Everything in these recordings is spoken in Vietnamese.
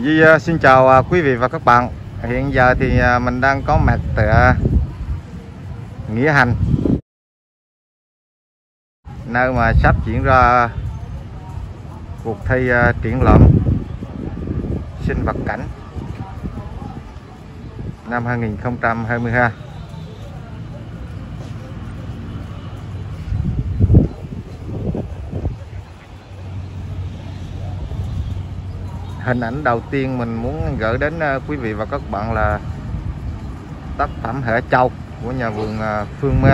Vì uh, à, xin chào uh, quý vị và các bạn. Hiện giờ thì uh, mình đang có mặt tại Nghĩa Hành. Nơi mà sắp diễn ra cuộc thi triển lãm sinh vật cảnh năm 2022 hình ảnh đầu tiên mình muốn gửi đến ờ, quý vị và các bạn là tác phẩm hệ châu của nhà vườn ờ, Phương Mê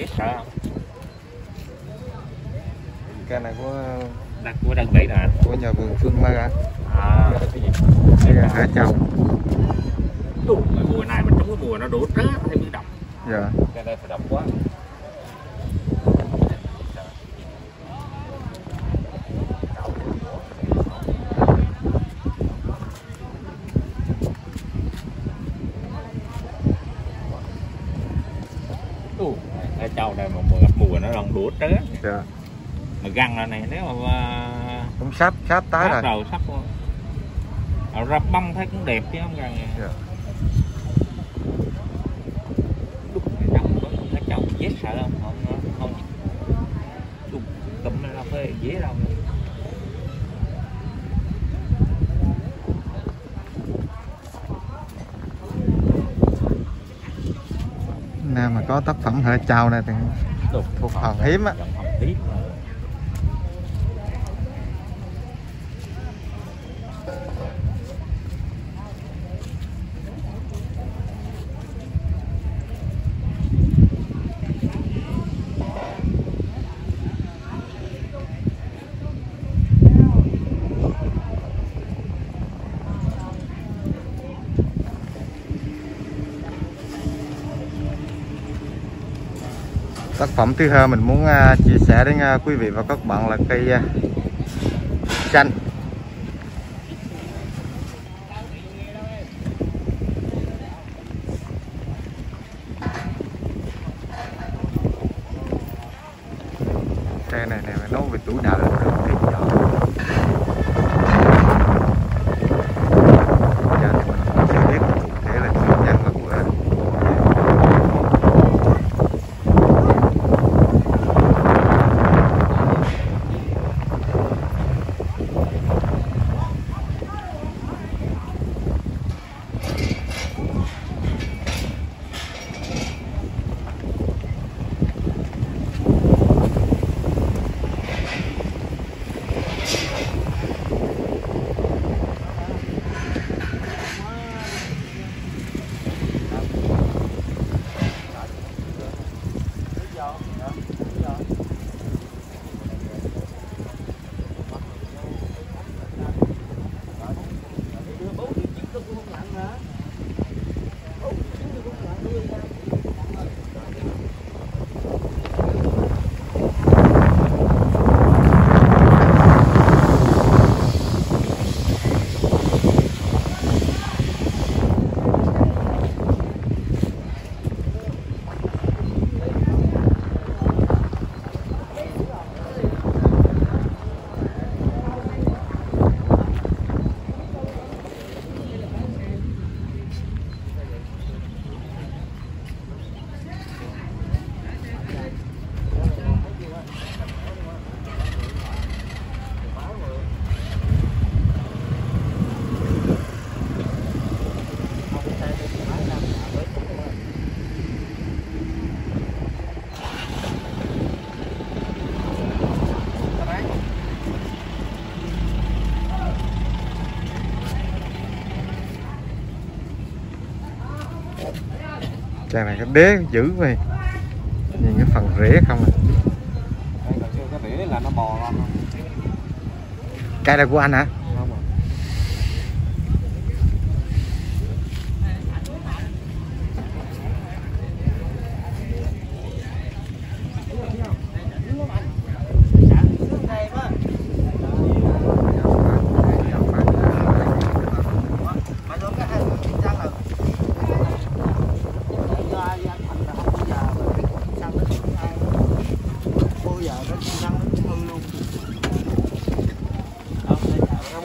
dễ sợ không? Cây này của đặt của đơn vị nè. của nhà vườn Phương Mai ạ à. Cái gì đây là hả châu mùa này mình trúng cái mùa nó đổ trớ hay bị độc dạ. Cái đây phải độc quá cái trâu này mà mùa mùa nó đang đũa trớ. Dạ. Mà găng là này nếu mà cũng sắp sắp tới rồi. rồi sắp rồi à, rập bông thấy cũng đẹp chứ không găng dạ. đúc cái trâu cái trâu dễ sợ không? Không không. Tụm nó phải dễ đâu. Nam mà có tác phẩm hệ châu này thì. Thuộc hòn hiếm á tác phẩm thứ hai mình muốn à, chia sẻ đến à, quý vị và các bạn là cây à, chanh. Cây này này nói về tuổi đời. Chàng này cái đế dữ vậy Nhìn cái phần rễ không à. Là là Cây này của anh hả?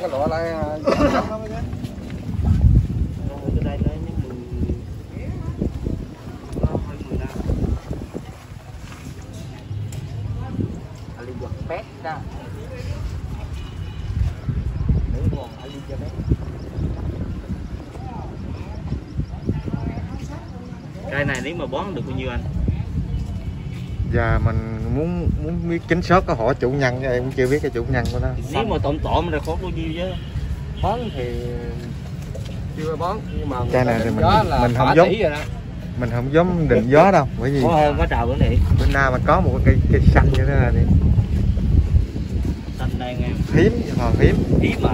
À có lọ lại cây này nếu mà bón được bao nhiêu anh Giờ mình muốn muốn biết chính xác có họ chủ nhân chứ em cũng chưa biết cái chủ nhân của nó. Nếu mà tổm tổm ra khó bao nhiêu chứ? Bón thì chưa bón nhưng mà Cây này thì mình- là mình không giống. rồi Mình không giống định gió đâu Bởi vì có hơn có trào vấn đề bên nào mà có một cây cây xanh như thế này thì xanh đây nghe. Hiếm hòn hiếm. Hiếm mà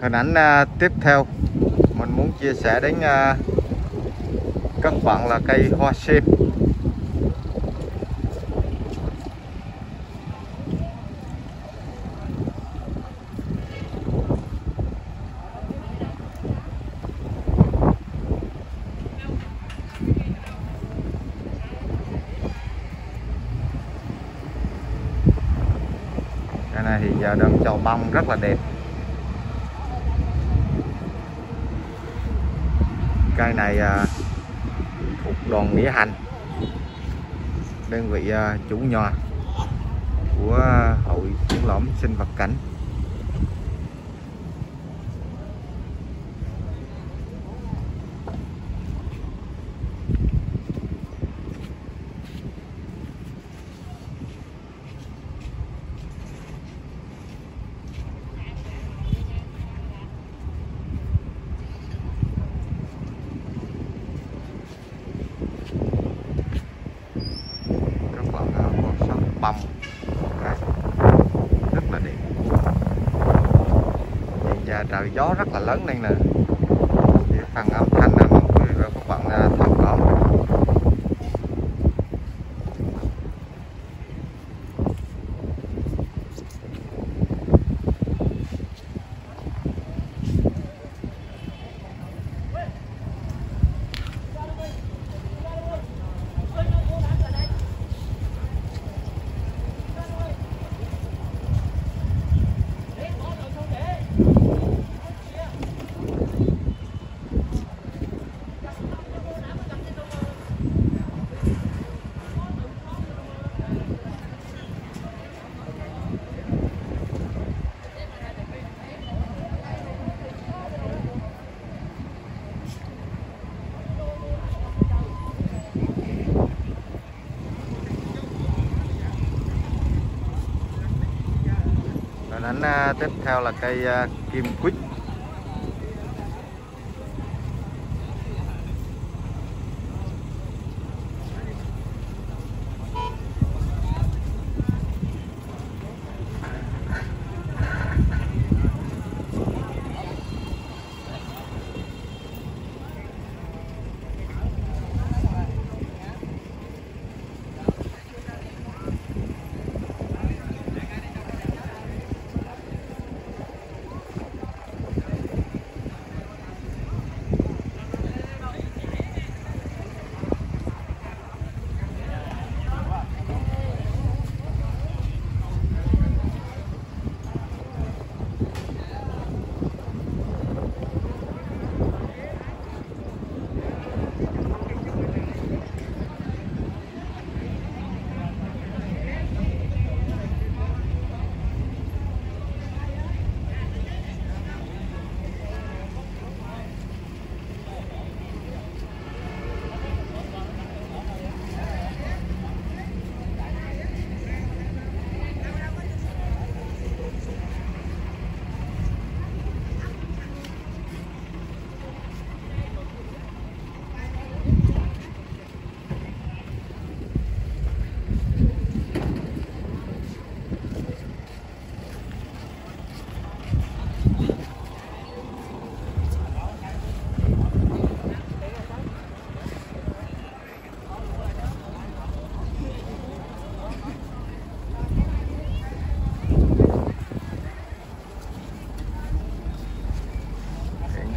hình ảnh à, tiếp theo. Mình muốn chia sẻ đến à, các bạn là cây hoa sim này thì giờ đang cho bông rất là đẹp. Cây này à, thuộc đoàn nghĩa hành đơn vị à, chủ nhà của à, hội triển lãm sinh vật cảnh các bạn à, quan sát bông Đây, rất là đẹp hiện trời gió rất là lớn đây nè. Phần âm thanh là mong quý vị và các bạn thông cảm hình ảnh à, tiếp theo là cây à, kim quýt.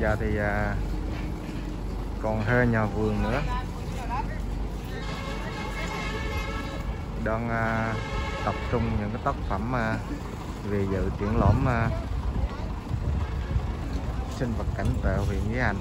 Giờ thì à, còn hơi nhà vườn nữa. Đang à, tập trung những cái tác phẩm à, về dự triển lãm à, sinh vật cảnh tại huyện Nghĩa Hành.